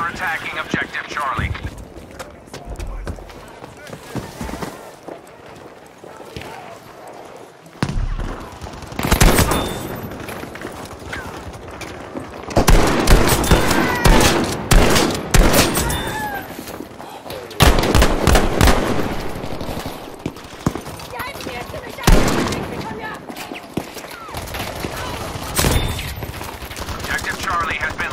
Counter attacking objective Charlie. Charlie has been